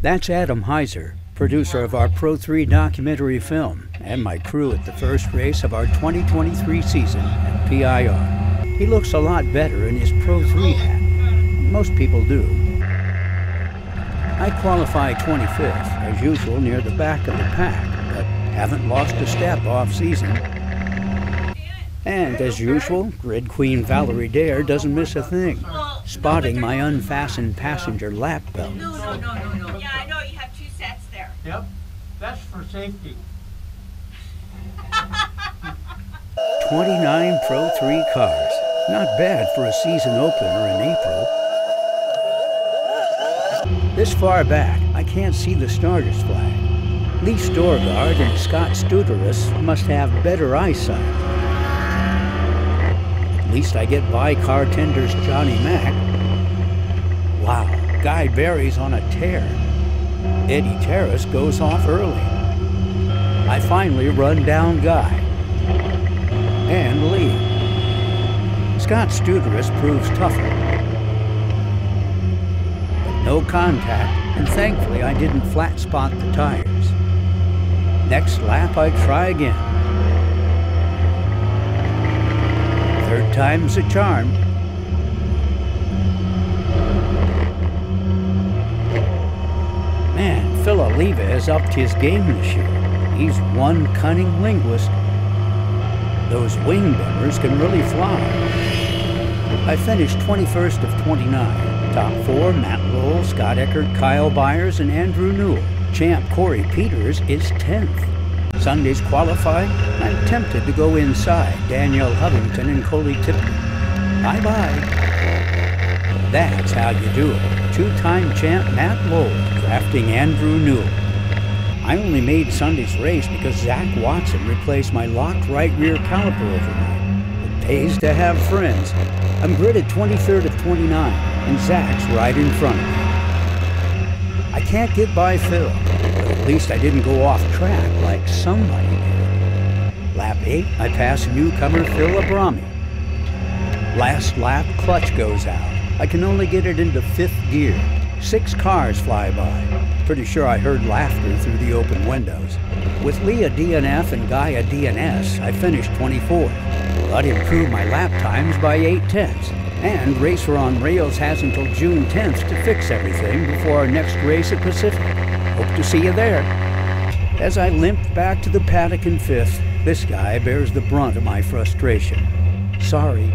That's Adam Heiser, producer of our Pro 3 documentary film, and my crew at the first race of our 2023 season at PIR. He looks a lot better in his Pro 3 hat. Most people do. I qualify 25th, as usual, near the back of the pack, but haven't lost a step off season. And as usual, Grid Queen Valerie Dare doesn't miss a thing spotting my unfastened passenger lap belt. No, no, no, no, no. Yeah, I know you have two sets there. Yep, that's for safety. 29 Pro 3 cars. Not bad for a season opener in April. This far back, I can't see the starter's flag. Lee Storgard and Scott Studeris must have better eyesight. At least I get by car tenders Johnny Mack. Wow, Guy Berry's on a tear. Eddie Terrace goes off early. I finally run down Guy. And Lee. Scott Studeris proves tougher. But no contact, and thankfully I didn't flat spot the tires. Next lap I try again. Third time's a charm. Man, Phil Oliva has upped his game this year. He's one cunning linguist. Those wing bombers can really fly. I finished 21st of 29. Top four, Matt Lowell, Scott Eckert, Kyle Byers, and Andrew Newell. Champ Corey Peters is 10th. Sunday's qualified. I'm tempted to go inside Daniele Hovington and Coley Tipton. Bye-bye. That's how you do it. Two-time champ Matt Lowell drafting Andrew Newell. I only made Sunday's race because Zach Watson replaced my locked right rear caliper overnight. It pays to have friends. I'm gridded 23rd of 29, and Zach's right in front of me. I can't get by Phil, but at least I didn't go off track like somebody did. Lap 8, I pass newcomer Phil Abrami. Last lap, clutch goes out. I can only get it into fifth gear. Six cars fly by. Pretty sure I heard laughter through the open windows. With Leah DNF and Gaia DNS, I finished 24th, but improved my lap times by 8 tenths. And Racer on Rails has until June 10th to fix everything before our next race at Pacific. Hope to see you there. As I limped back to the paddock in fifth, this guy bears the brunt of my frustration. Sorry,